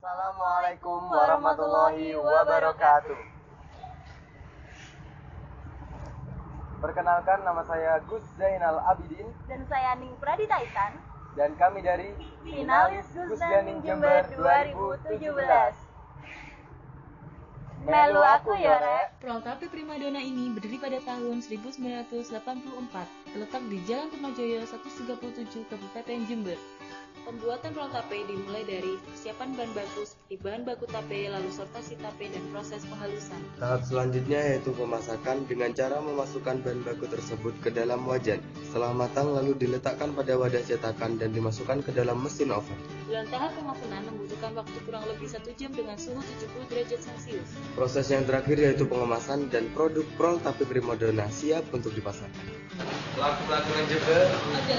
Assalamualaikum warahmatullahi wabarakatuh. Perkenalkan nama saya Gus Zainal Abidin Dan saya Ning Pradita Isan, dan kami dari finalis Gus Daning Jember 2017. Melu aku ya, Rek. Proltape Primadona ini berdiri pada tahun 1984, terletak di Jalan Kemajoyo 137, Kabupaten Jember. Pembuatan proltape dimulai dari persiapan bahan baku seperti bahan baku tape, lalu sortasi tape, dan proses penghalusan. Tahap selanjutnya yaitu pemasakan dengan cara memasukkan bahan baku tersebut ke dalam wajan. Setelah matang lalu diletakkan pada wadah cetakan dan dimasukkan ke dalam mesin oven. Dalam tahap pengovenan membutuhkan waktu kurang lebih satu jam dengan suhu 70 derajat Celcius. Proses yang terakhir yaitu pengemasan dan produk prol tapi primadona siap untuk dipasarkan. Pelaku-pelaku Jember Aja